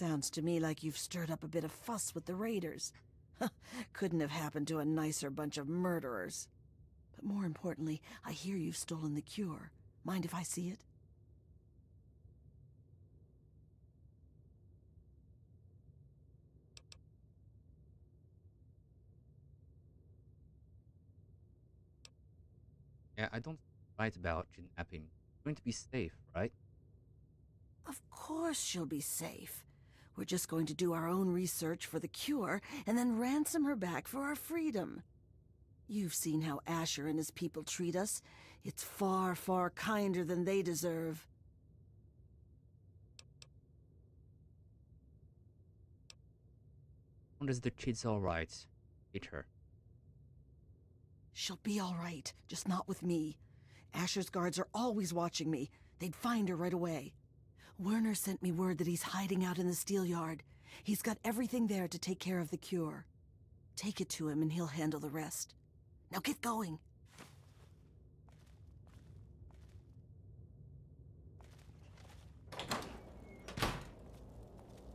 Sounds to me like you've stirred up a bit of fuss with the raiders. Couldn't have happened to a nicer bunch of murderers. But more importantly, I hear you've stolen the cure. Mind if I see it? Yeah, I don't write about kidnapping. It's going to be safe, right? Of course she'll be safe. We're just going to do our own research for the cure and then ransom her back for our freedom. You've seen how Ashur and his people treat us. It's far, far kinder than they deserve. Wonder if the kid's alright. Hate her. She'll be all right, just not with me. Ashur's guards are always watching me. They'd find her right away. Wernher sent me word that he's hiding out in the steel yard. He's got everything there to take care of the cure. Take it to him and he'll handle the rest. Now get going.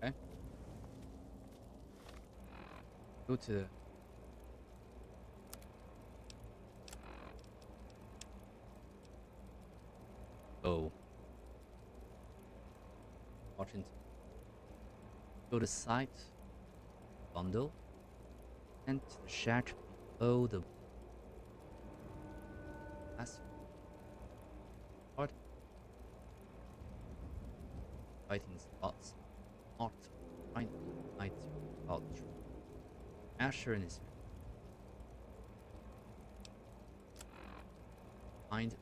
Okay. Go to the Oh. Washington. Go to site. Bundle. And to the shack below the last part. Fighting spots. Not trying to fight about Ashur and his find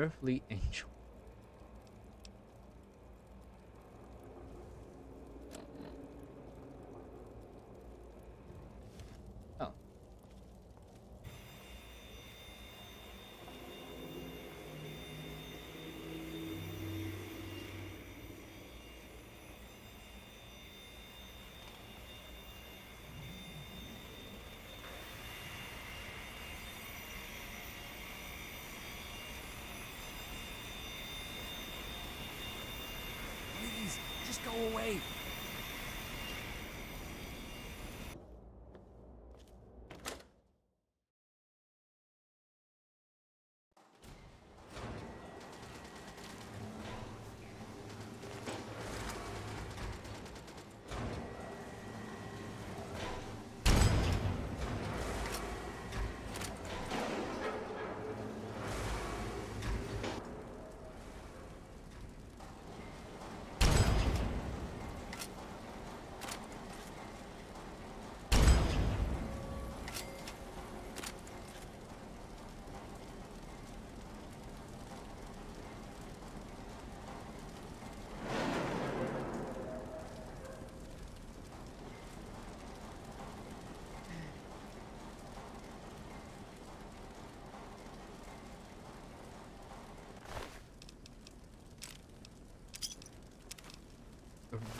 Earthly Angel. Oh. Please, just away.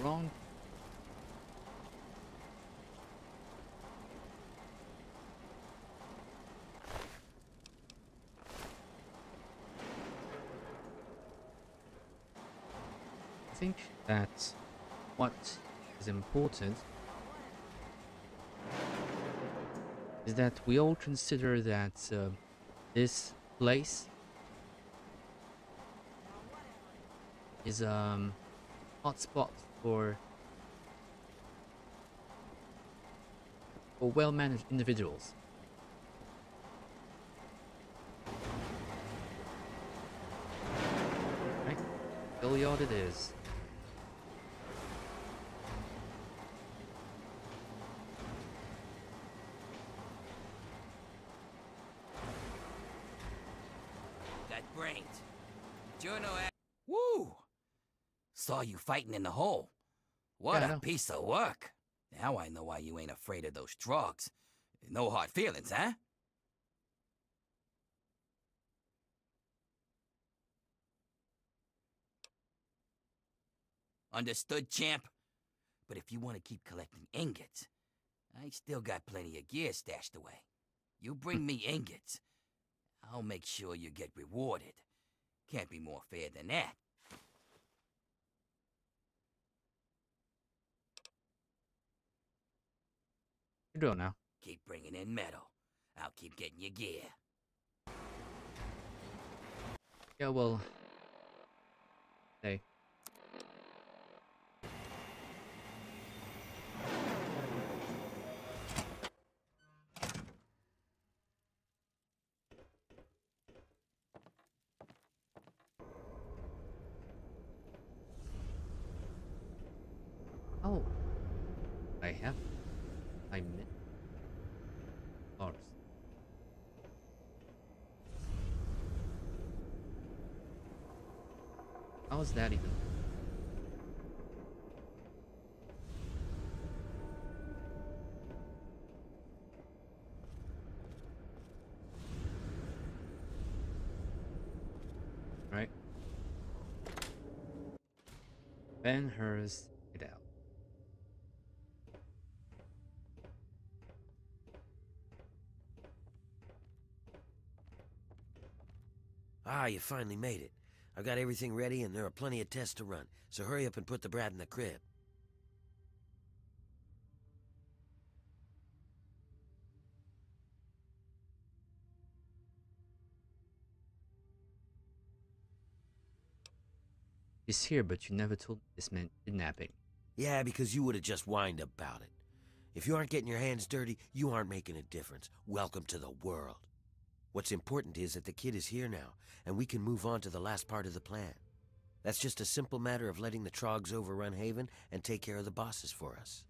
Wrong. I think that what is important is that we all consider that uh, this place is um hotspot for for well-managed individuals. Right? Billiard it is. That brains. Juno. Woo! Saw you fighting in the hole. What Yeah, a piece of work. Now I know why you ain't afraid of those drugs. No hard feelings, huh? Understood, champ? But if you want to keep collecting ingots, I still got plenty of gear stashed away. You bring me ingots. I'll make sure you get rewarded. Can't be more fair than that. You do now. Keep bringing in metal. I'll keep getting your gear. Yeah, well. Hey. Oh. I have. I missed. Cars. How is that even? Right. Ben Hurst you finally made it. I've got everything ready and there are plenty of tests to run, so hurry up and put the brat in the crib. He's here, but you never told me this meant kidnapping. Yeah, because you would have just whined about it. If you aren't getting your hands dirty, you aren't making a difference. Welcome to the world. What's important is that the kid is here now, and we can move on to the last part of the plan. That's just a simple matter of letting the Trogs overrun Haven and take care of the bosses for us.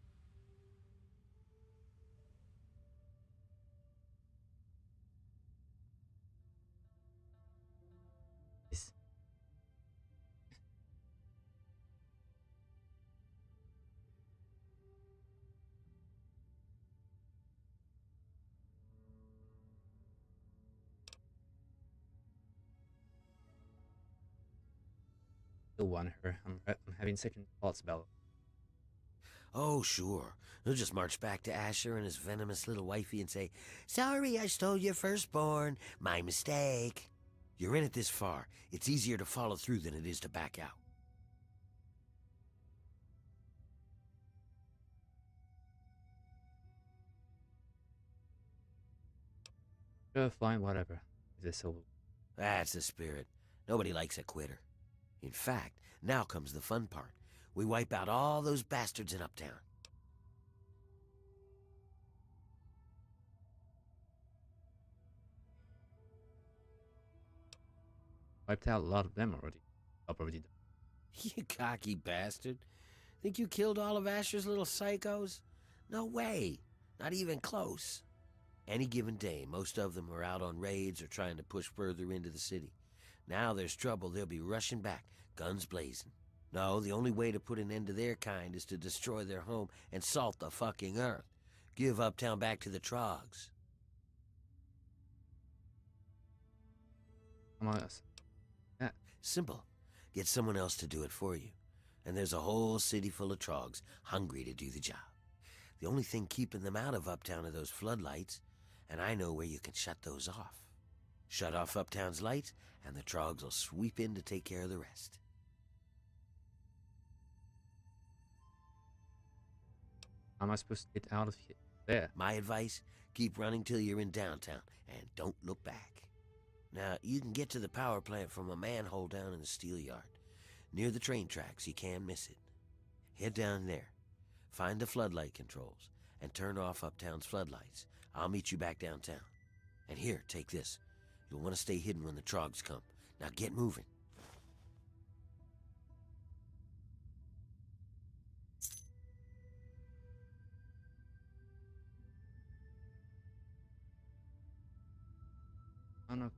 Still want her. I'm, I'm having second thoughts about it. Oh, sure. He'll just march back to Ashur and his venomous little wifey and say, Sorry, I stole your firstborn. My mistake. You're in it this far. It's easier to follow through than it is to back out. Sure, fine, whatever. This will That's the spirit. Nobody likes a quitter. In fact, now comes the fun part. We wipe out all those bastards in Uptown. wiped out a lot of them already. I've already done. You cocky bastard. Think you killed all of Ashur's little psychos? No way. Not even close. Any given day, most of them are out on raids or trying to push further into the city. Now there's trouble, they'll be rushing back, guns blazing. No, the only way to put an end to their kind is to destroy their home and salt the fucking earth. Give Uptown back to the Trogs. On, us. Simple. Get someone else to do it for you. And there's a whole city full of Trogs hungry to do the job. The only thing keeping them out of Uptown are those floodlights, and I know where you can shut those off. Shut off Uptown's lights, and the Trogs will sweep in to take care of the rest. How am I supposed to get out of here? There. My advice keep running till you're in downtown, and don't look back. Now, you can get to the power plant from a manhole down in the steel yard. Near the train tracks, you can't miss it. Head down there, find the floodlight controls, and turn off Uptown's floodlights. I'll meet you back downtown. And here, take this. You'll want to stay hidden when the Trogs come. Now get moving. I don't know.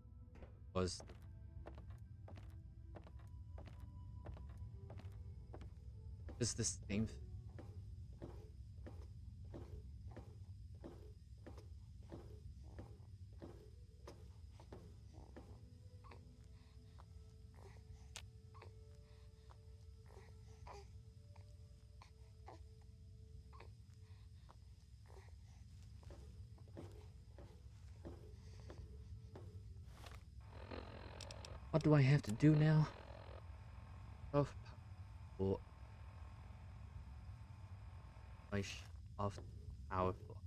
Was is this thing? What do I have to do now? Of powerful. Of powerful.